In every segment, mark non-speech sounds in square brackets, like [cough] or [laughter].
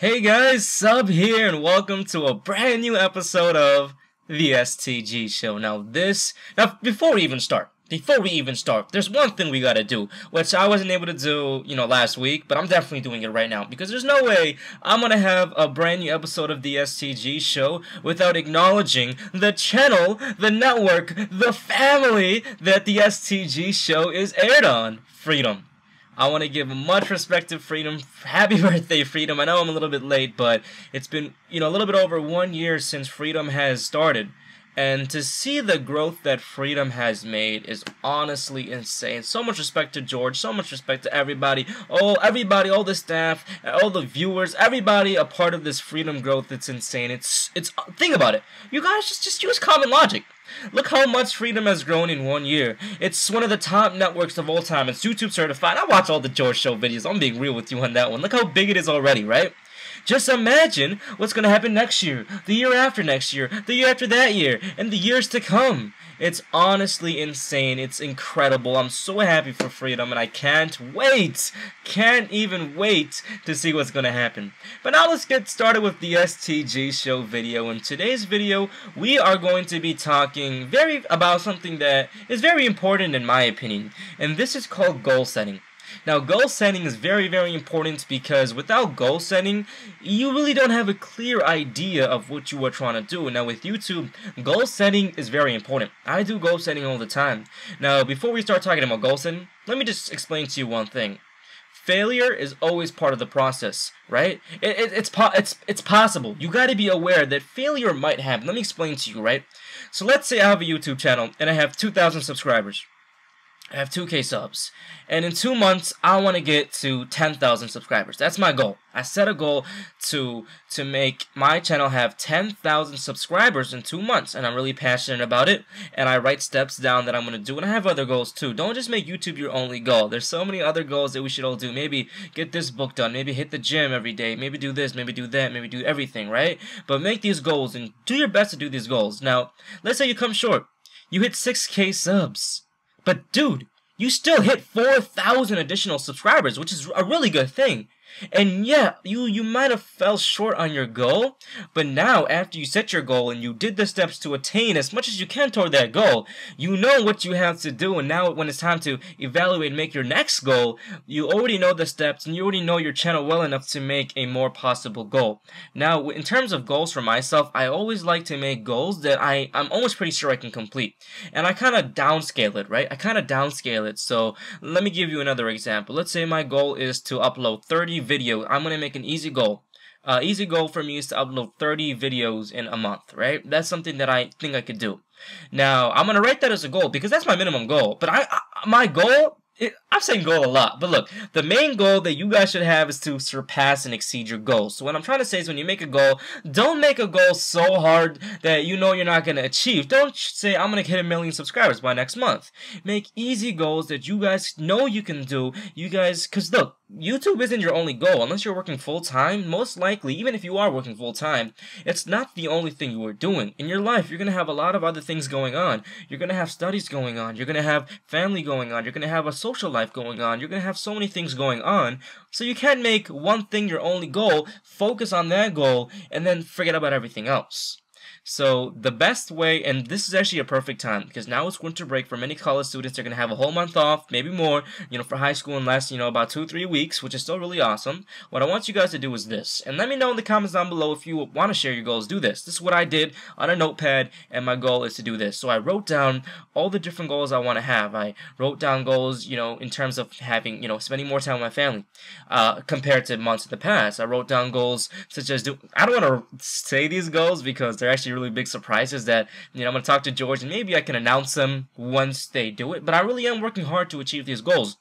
Hey guys, Sub here, and welcome to a brand new episode of the STG Show. Now, this, now, before we even start, before we even start, there's one thing we gotta do, which I wasn't able to do, you know, last week, but I'm definitely doing it right now, because there's no way I'm gonna have a brand new episode of the STG Show without acknowledging the channel, the network, the family that the STG Show is aired on. Freedom. I want to give much respect to Freedom. Happy [laughs] birthday, Freedom. I know I'm a little bit late, but it's been, you know, a little bit over one year since Freedom has started. And to see the growth that Freedom has made is honestly insane. So much respect to George, so much respect to everybody, all everybody, all the staff, all the viewers, everybody a part of this Freedom growth. It's insane. It's it's think about it. You guys just just use common logic. Look how much Freedom has grown in one year. It's one of the top networks of all time. It's YouTube certified. I watch all the George Show videos. I'm being real with you on that one. Look how big it is already, right? Just imagine what's going to happen next year, the year after next year, the year after that year, and the years to come. It's honestly insane. It's incredible. I'm so happy for freedom, and I can't wait, can't even wait to see what's going to happen. But now let's get started with the STG show video. In today's video, we are going to be talking very about something that is very important in my opinion, and this is called goal setting. Now, goal setting is very, very important because without goal setting, you really don't have a clear idea of what you are trying to do. Now, with YouTube, goal setting is very important. I do goal setting all the time. Now, before we start talking about goal setting, let me just explain to you one thing failure is always part of the process, right? It, it, it's it's it's possible. You got to be aware that failure might happen. Let me explain to you, right? So let's say I have a YouTube channel and I have 2,000 subscribers. I have 2k subs. And in two months, I want to get to 10,000 subscribers. That's my goal. I set a goal to to make my channel have 10,000 subscribers in two months. And I'm really passionate about it. And I write steps down that I'm going to do. And I have other goals too. Don't just make YouTube your only goal. There's so many other goals that we should all do. Maybe get this book done. Maybe hit the gym every day. Maybe do this. Maybe do that. Maybe do everything, right? But make these goals and do your best to do these goals. Now, let's say you come short. You hit 6k subs but dude, you still hit 4,000 additional subscribers, which is a really good thing. And yeah, you, you might have fell short on your goal, but now after you set your goal and you did the steps to attain as much as you can toward that goal, you know what you have to do and now when it's time to evaluate and make your next goal, you already know the steps and you already know your channel well enough to make a more possible goal. Now, in terms of goals for myself, I always like to make goals that I, I'm almost pretty sure I can complete. And I kind of downscale it, right? I kind of downscale it. So let me give you another example. Let's say my goal is to upload 30 video, I'm going to make an easy goal. Uh, easy goal for me is to upload 30 videos in a month, right? That's something that I think I could do. Now, I'm going to write that as a goal because that's my minimum goal. But I, I my goal I'm saying goal a lot, but look, the main goal that you guys should have is to surpass and exceed your goals. So what I'm trying to say is when you make a goal, don't make a goal so hard that you know you're not going to achieve. Don't say, I'm going to hit a million subscribers by next month. Make easy goals that you guys know you can do. You guys, because look, YouTube isn't your only goal. Unless you're working full-time, most likely, even if you are working full-time, it's not the only thing you are doing. In your life, you're going to have a lot of other things going on. You're going to have studies going on. You're going to have family going on. You're going to have a social life going on. You're going to have so many things going on. So you can't make one thing your only goal, focus on that goal, and then forget about everything else. So the best way, and this is actually a perfect time because now it's winter break for many college students. They're gonna have a whole month off, maybe more. You know, for high school, last you know about two three weeks, which is still really awesome. What I want you guys to do is this, and let me know in the comments down below if you want to share your goals. Do this. This is what I did on a notepad, and my goal is to do this. So I wrote down all the different goals I want to have. I wrote down goals, you know, in terms of having, you know, spending more time with my family, uh, compared to months in the past. I wrote down goals such as do. I don't want to say these goals because they're actually really big surprises that, you know, I'm going to talk to George and maybe I can announce them once they do it. But I really am working hard to achieve these goals.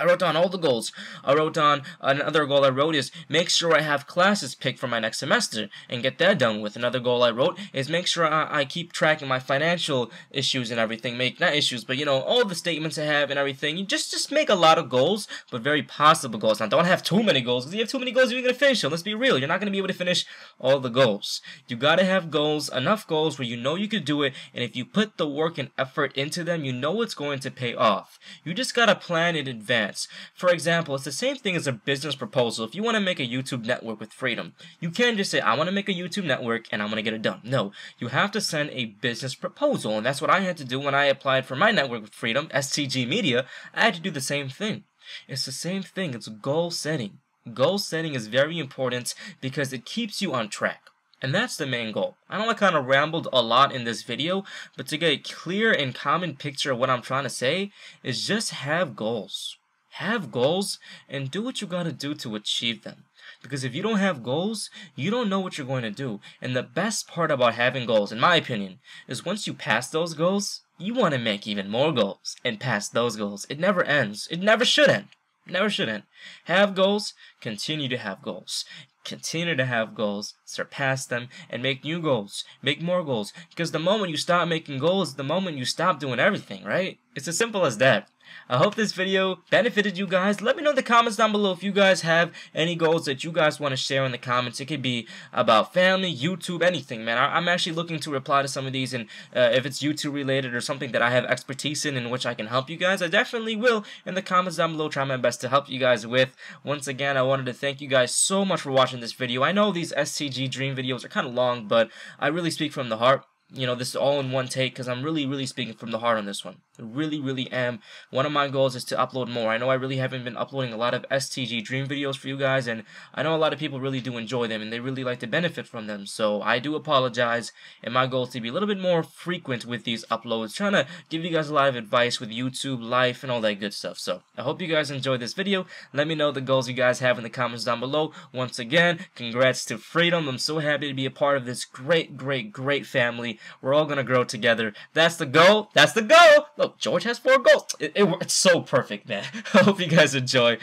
I wrote down all the goals. I wrote down another goal I wrote is make sure I have classes picked for my next semester and get that done with. Another goal I wrote is make sure I, I keep tracking my financial issues and everything. Make not issues, but you know all the statements I have and everything. You just just make a lot of goals, but very possible goals. Now don't have too many goals because if you have too many goals, you're gonna finish them. Let's be real. You're not gonna be able to finish all the goals. You gotta have goals, enough goals where you know you could do it, and if you put the work and effort into them, you know it's going to pay off. You just gotta plan in advance sense. For example, it's the same thing as a business proposal. If you want to make a YouTube network with Freedom, you can't just say, I want to make a YouTube network and I'm going to get it done. No, you have to send a business proposal. And that's what I had to do when I applied for my network with Freedom, STG Media. I had to do the same thing. It's the same thing. It's goal setting. Goal setting is very important because it keeps you on track. And that's the main goal. I know I kind of rambled a lot in this video, but to get a clear and common picture of what I'm trying to say is just have goals. Have goals and do what you gotta do to achieve them. Because if you don't have goals, you don't know what you're going to do. And the best part about having goals, in my opinion, is once you pass those goals, you want to make even more goals and pass those goals. It never ends. It never should end. Never should end. Have goals, continue to have goals. Continue to have goals, surpass them, and make new goals. Make more goals. Because the moment you stop making goals, the moment you stop doing everything, right? It's as simple as that. I hope this video benefited you guys. Let me know in the comments down below if you guys have any goals that you guys want to share in the comments. It could be about family, YouTube, anything, man. I am actually looking to reply to some of these, and uh, if it's YouTube related or something that I have expertise in, in which I can help you guys, I definitely will in the comments down below. Try my best to help you guys with. Once again, I wanted to thank you guys so much for watching this video. I know these STG Dream videos are kind of long, but I really speak from the heart you know, this is all in one take because I'm really, really speaking from the heart on this one. Really, really am. One of my goals is to upload more. I know I really haven't been uploading a lot of STG Dream videos for you guys, and I know a lot of people really do enjoy them, and they really like to benefit from them. So I do apologize, and my goal is to be a little bit more frequent with these uploads, trying to give you guys a lot of advice with YouTube, life, and all that good stuff. So I hope you guys enjoyed this video. Let me know the goals you guys have in the comments down below. Once again, congrats to Freedom. I'm so happy to be a part of this great, great, great family. We're all gonna grow together. That's the goal. That's the goal. Look, George has four goals. It, it, it's so perfect, man. [laughs] I hope you guys enjoy.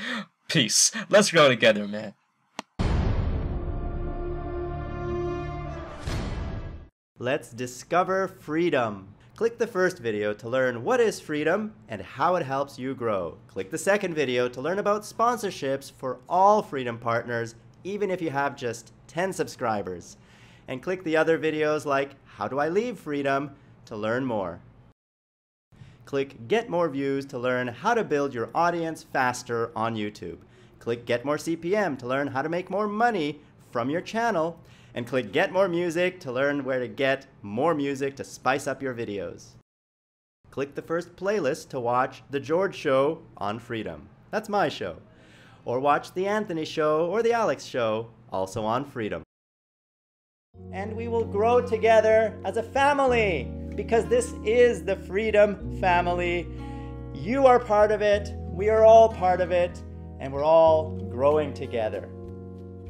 Peace. Let's grow together, man. Let's discover freedom. Click the first video to learn what is freedom and how it helps you grow. Click the second video to learn about sponsorships for all Freedom partners, even if you have just 10 subscribers and click the other videos like How Do I Leave Freedom to learn more. Click Get More Views to learn how to build your audience faster on YouTube. Click Get More CPM to learn how to make more money from your channel. And click Get More Music to learn where to get more music to spice up your videos. Click the first playlist to watch The George Show on Freedom. That's my show. Or watch The Anthony Show or The Alex Show, also on Freedom and we will grow together as a family because this is the Freedom Family. You are part of it, we are all part of it, and we're all growing together.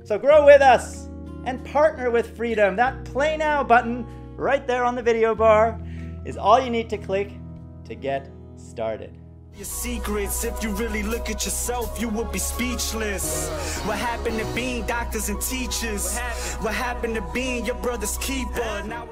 So grow with us and partner with Freedom. That Play Now button right there on the video bar is all you need to click to get started your secrets if you really look at yourself you would be speechless what happened to being doctors and teachers what happened to being your brother's keeper now